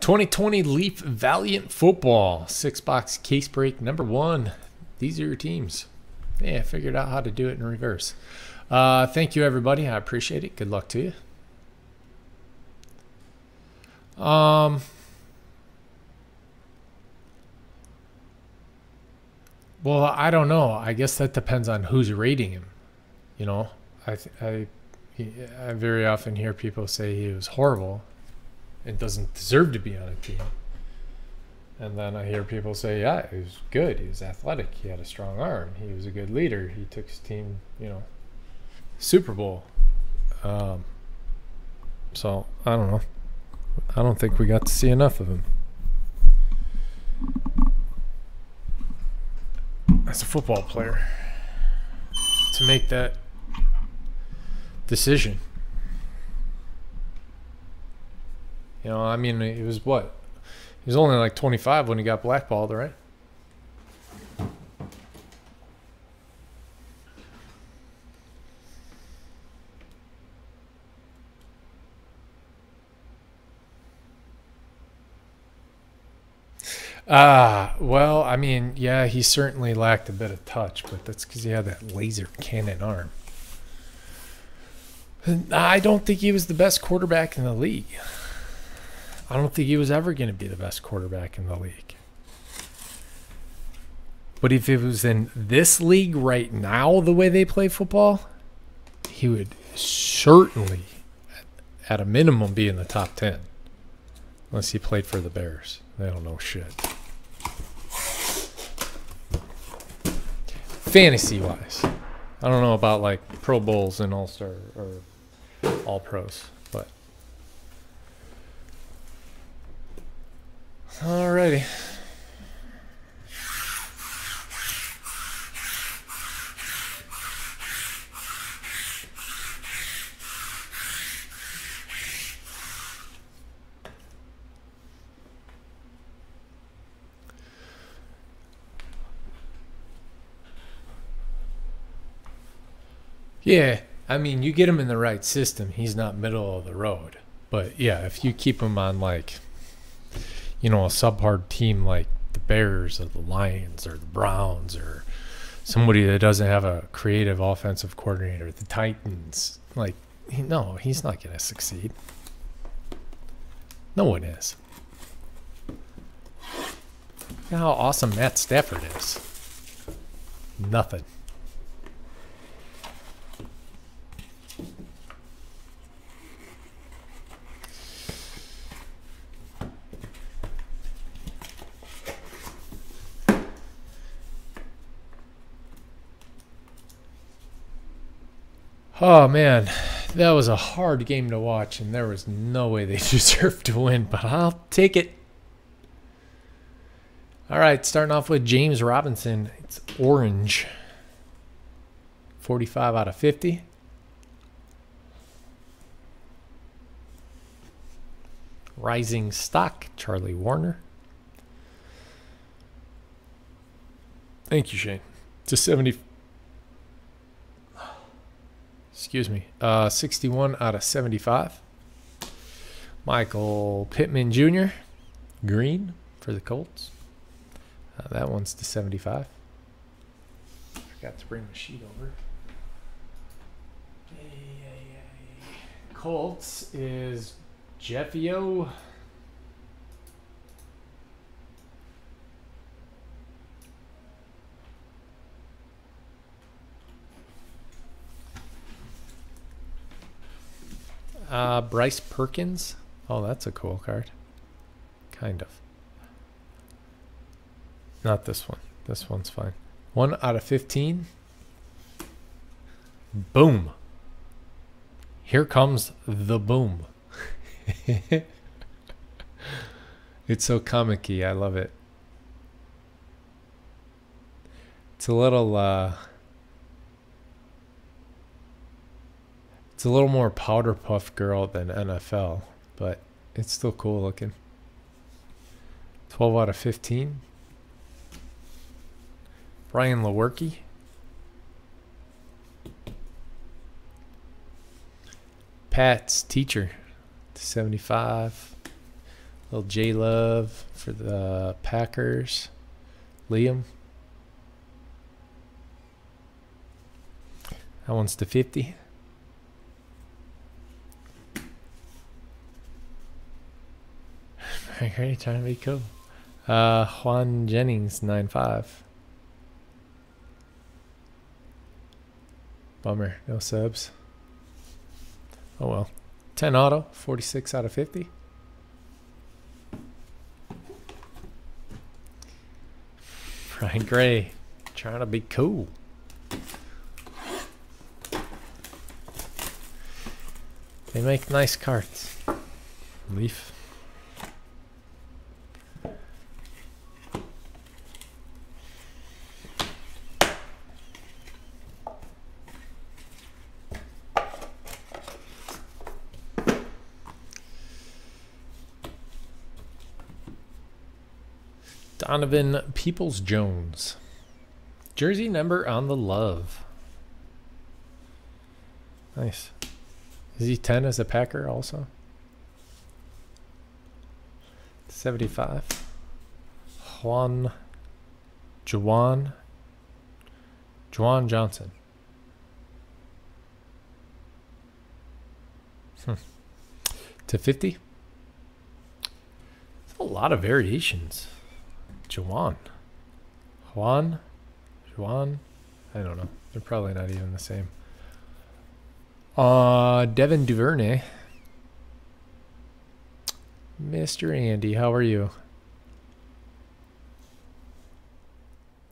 2020 Leaf Valiant Football six box case break number one. These are your teams. Yeah, I figured out how to do it in reverse. Uh, thank you, everybody. I appreciate it. Good luck to you. Um, well, I don't know. I guess that depends on who's rating him. You know, I, I, I very often hear people say he was horrible and doesn't deserve to be on a team. And then I hear people say, yeah, he was good. He was athletic. He had a strong arm. He was a good leader. He took his team, you know, Super Bowl. Um, so I don't know. I don't think we got to see enough of him. As a football player, to make that decision. You know, I mean, it was what? He was only like 25 when he got blackballed, right? Ah, well, I mean, yeah, he certainly lacked a bit of touch, but that's because he had that laser cannon arm. I don't think he was the best quarterback in the league. I don't think he was ever going to be the best quarterback in the league. But if it was in this league right now, the way they play football, he would certainly, at a minimum, be in the top 10. Unless he played for the Bears. They don't know shit. Fantasy wise, I don't know about like Pro Bowls and All Star or All Pros. Alrighty. Yeah, I mean, you get him in the right system, he's not middle of the road. But yeah, if you keep him on like you know, a subpar team like the Bears or the Lions or the Browns or somebody that doesn't have a creative offensive coordinator, the Titans, like, no, he's not going to succeed. No one is. Look how awesome Matt Stafford is. Nothing. Oh man, that was a hard game to watch, and there was no way they deserved to win, but I'll take it. All right, starting off with James Robinson. It's orange. 45 out of 50. Rising stock, Charlie Woerner. Thank you, Shane. To 70. Excuse me, uh, 61 out of 75. Michael Pittman Jr., green for the Colts. Uh, that one's to 75. Forgot to bring the sheet over. Colts is Jeffio. Uh, Bryce Perkins. Oh, that's a cool card. Kind of. Not this one. This one's fine. One out of 15. Boom. Here comes the boom. it's so comic I love it. It's a little uh It's a little more powder puff girl than NFL, but it's still cool looking. 12 out of 15. Brian Lewerke. Pat's teacher, 75. Little J Love for the Packers. Liam. That one's to 50. Great, trying to be cool. Uh, Jauan Jennings, 9-5. Bummer, no subs. Oh well. 10 auto, 46 out of 50. Ryan Gray, trying to be cool. They make nice cards. Leaf. Donovan Peoples Jones. Jersey number on the love. Nice. Is he 10 as a Packer also? 75. Juan Juwan Juwan Johnson. Hmm. To 50? That's a lot of variations. Juwan. Juan? Juan? I don't know. They're probably not even the same. Uh, Devin Duvernay. Mr. Andy, how are you?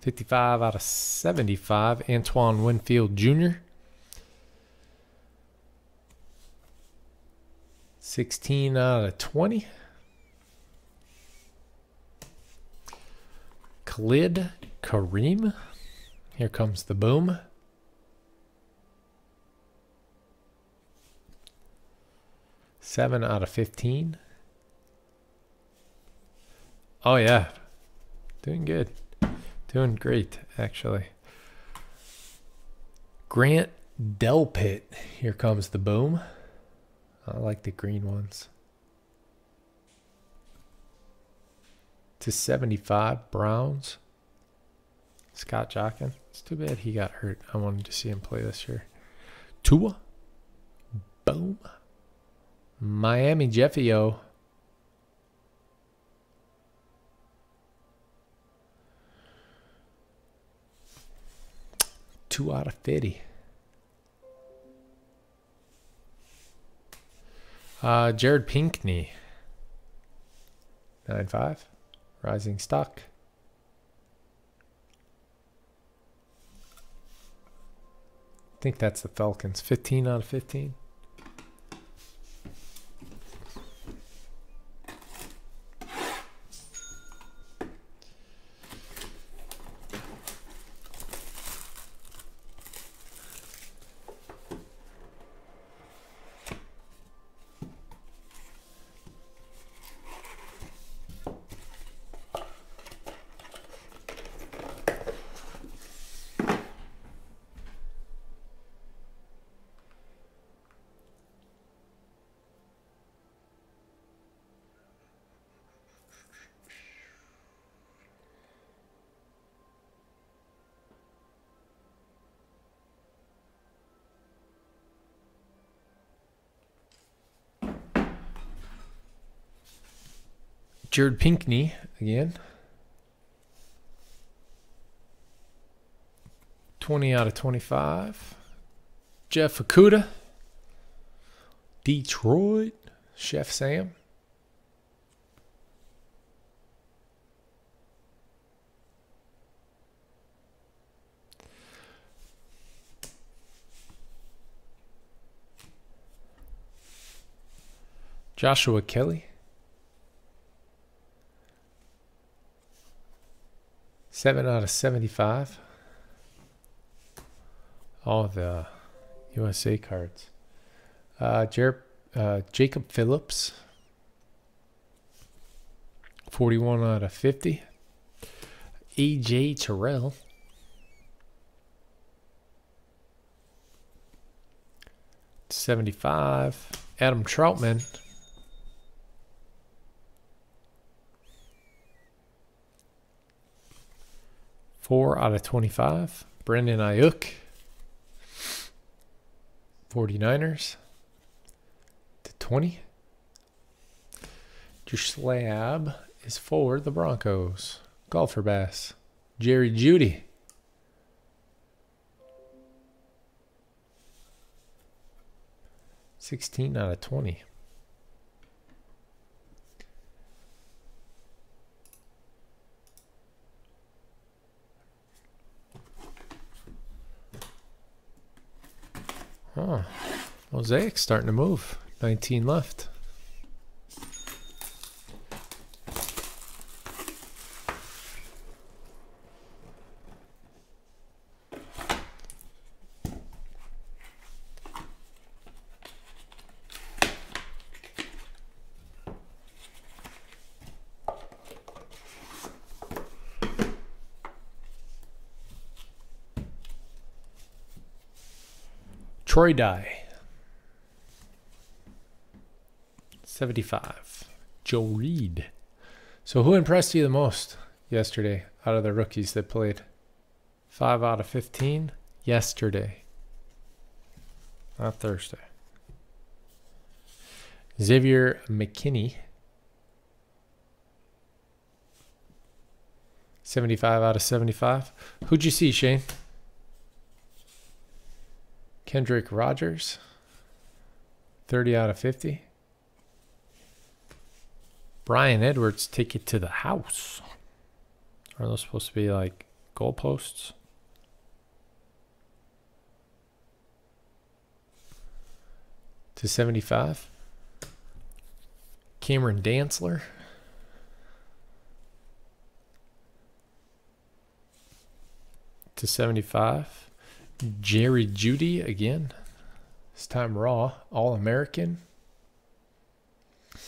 55 out of 75. Antoine Winfield Jr. 16 out of 20. Khalid Kareem. Here comes the boom. Seven out of 15. Oh, yeah. Doing good. Doing great, actually. Grant Delpit. Here comes the boom. I like the green ones. To 75 Browns. Scott Jockin. It's too bad he got hurt. I wanted to see him play this year. Tua. Boom. Miami Jeffio. Two out of 50. Uh, Jared Pinkney. 9-5. Rising stock. I think that's the Falcons. 15 out of 15. Jared Pinkney again. 20 out of 25. Jeff Okudah. Detroit. Chef Sam. Joshua Kelley. Seven out of 75. All the USA cards. Uh, Jer- uh, Jacob Phillips. 41 out of 50. AJ Terrell. Seventy-five. Adam Trautman. 4 out of 25. Brandon Aiyuk. 49ers. To 20. Your slab is for the Broncos. Golfer Bass. Jerry Jeudy. Sixteen out of twenty. Oh, Mosaic starting to move. 19 left. Troy Dye. 75. Joe Reed. So who impressed you the most yesterday out of the rookies that played? 5 out of 15 yesterday. Not Thursday. Xavier McKinney. 75 out of 75. Who'd you see, Shane? Kendrick Rogers, 30 out of 50. Bryan Edwards, take it to the house. Are those supposed to be like goalposts? To 75. Cameron Dantzler. To 75. Jerry Jeudy again. This time raw, All American. To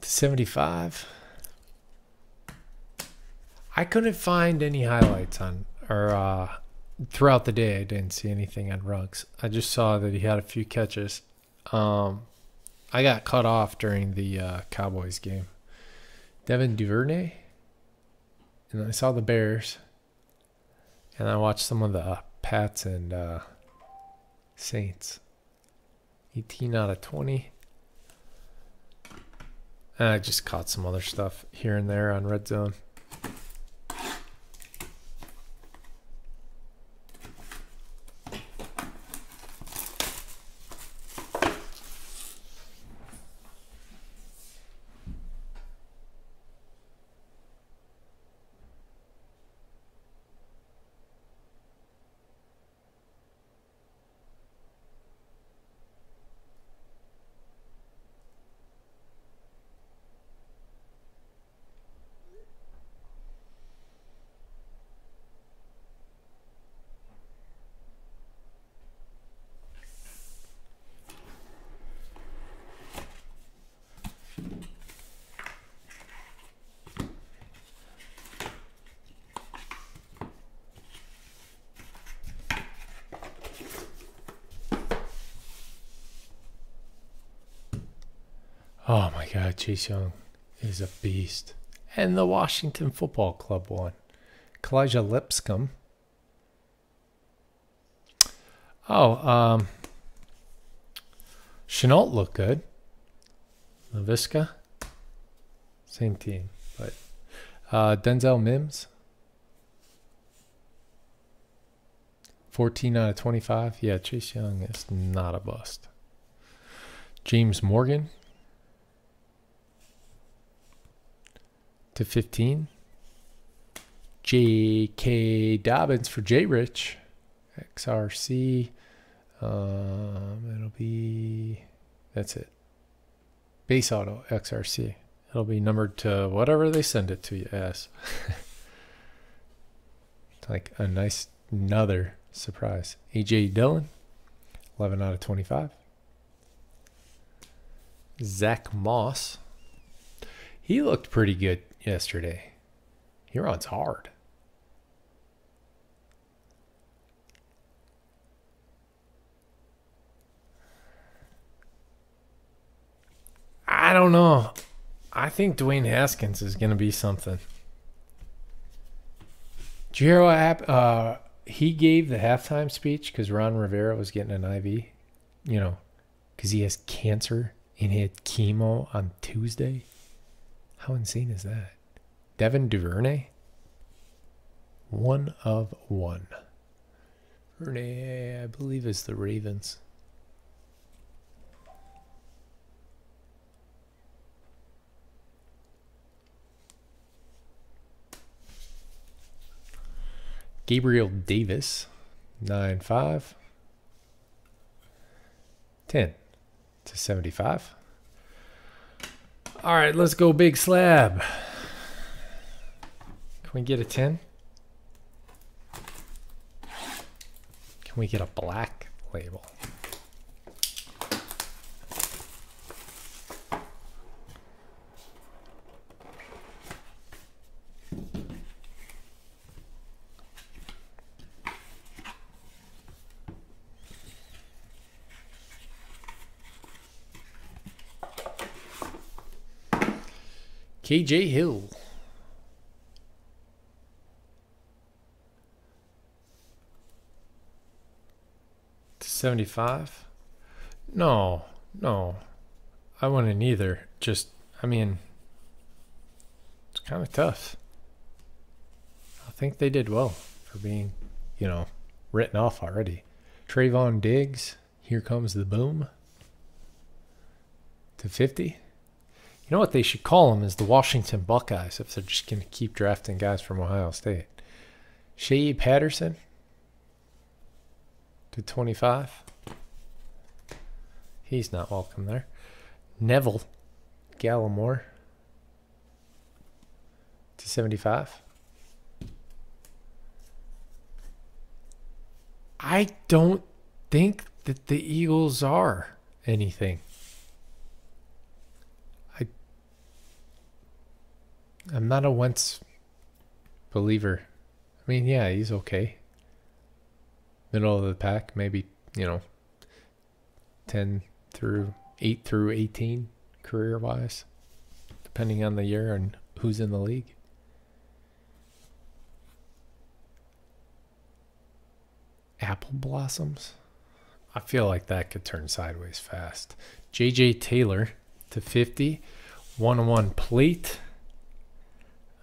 75. I couldn't find any highlights on or uh, throughout the day. I didn't see anything on Ruggs. I just saw that he had a few catches. Um, I got cut off during the uh, Cowboys game. Devin Duvernay, and I saw the Bears, and I watched some of the Pats and uh, Saints. 18 out of 20. And I just caught some other stuff here and there on Red Zone. Oh my God, Chase Young is a beast. And the Washington Football Club won. Kalija Lipscomb. Oh, um, Shenault looked good. Laviska, same team, but uh, Denzel Mims, 14 out of 25. Yeah, Chase Young is not a bust. James Morgan, to 15. J.K. Dobbins for J. Rich. XRC. Um, it'll be, that's it. Base auto XRC. It'll be numbered to whatever they send it to you as. like a nice, another surprise. AJ Dillon, 11 out of 25. Zach Moss. He looked pretty good yesterday. Huron's hard. I don't know. I think Dwayne Haskins is going to be something. What happened? Uh, he gave the halftime speech because Ron Rivera was getting an IV, you know, because he has cancer and he had chemo on Tuesday. How insane is that? Devin Duvernay? One of one. Duvernay, I believe, is the Ravens. Gabriel Davis, 9 5. 10 to 75. All right, let's go big slab. Can we get a 10? Can we get a black label? KJ Hill. 75? No, no. I wouldn't either. Just, I mean, it's kind of tough. I think they did well for being, you know, written off already. Trevon Diggs, here comes the boom. To 50. You know what they should call them is the Washington Buckeyes if they're just going to keep drafting guys from Ohio State. Shea Patterson to 25. He's not welcome there. Neville Gallimore to 75. I don't think that the Eagles are anything. I I'm not a Wentz believer. I mean, yeah, he's okay. Middle of the pack, maybe, you know, 10 through 8 through 18 career wise, depending on the year and who's in the league. Apple blossoms. I feel like that could turn sideways fast. JJ Taylor to 50. 1 1 plate.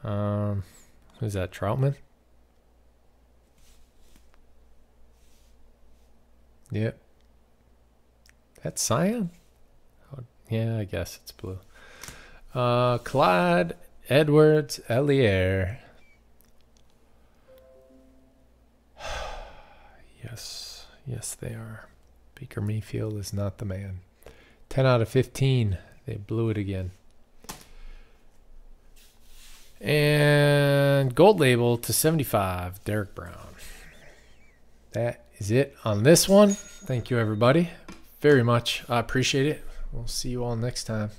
Um, who's that? Trautman? Yep. That's cyan? Oh, yeah, I guess it's blue. Uh, Clyde Edwards Helaire. yes, yes, they are. Baker Mayfield is not the man. 10 out of 15. They blew it again. And gold label to 75, Derrick Brown. That is it on this one. Thank you, everybody. Very much. I appreciate it. We'll see you all next time.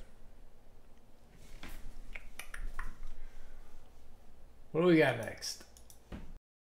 What do we got next?